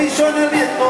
aviso en el viento.